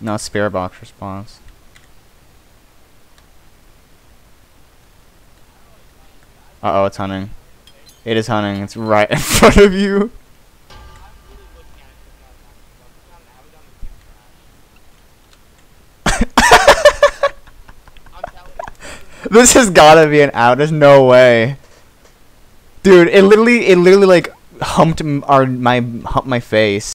No, spirit box response. Uh oh, it's hunting. It is hunting. It's right in front of you. This has gotta be an out. There's no way. Dude, it literally, it literally like humped our my humped my face.